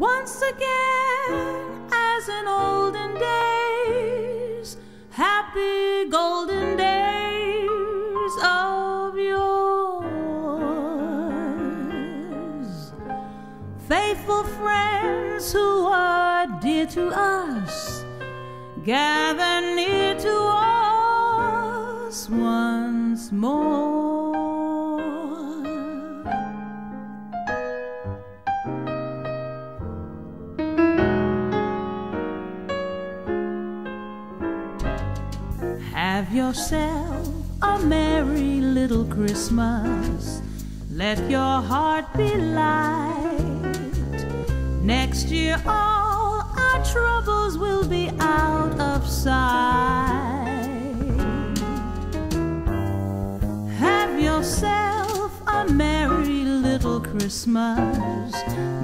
once again as in olden days, happy golden days of yours. Faithful friends who are dear to us, gather near to us once more. Have yourself a merry little Christmas. Let your heart be light. Next year, all our troubles will be out of sight. Have yourself a merry little Christmas.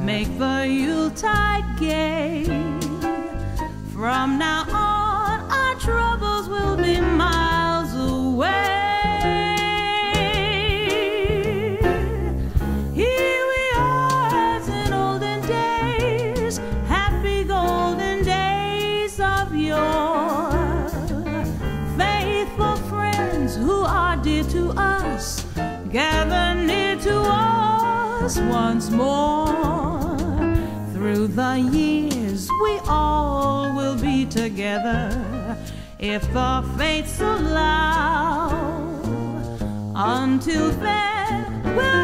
Make the Yuletide gay. From now on, our troubles will be miles dear to us, gather near to us once more. Through the years, we all will be together if the fates allow. Until then, we'll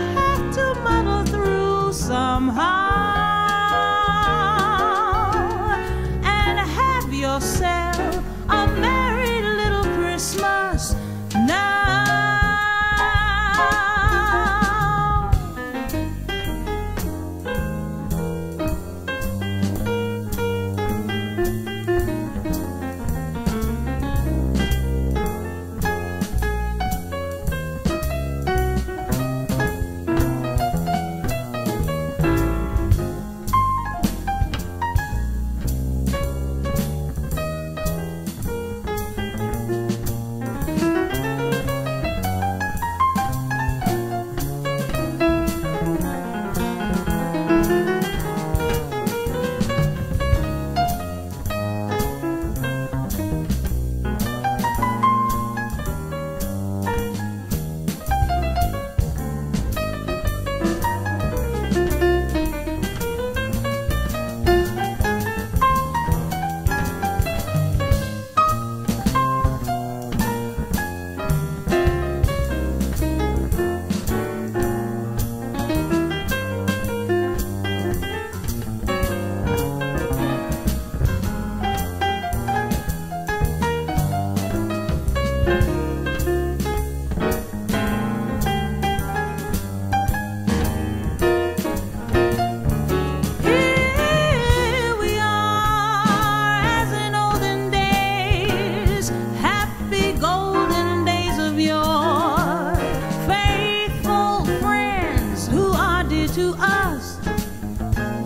to us,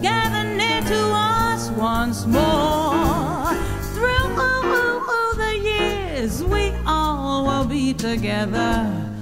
gather near to us once more. We all will be together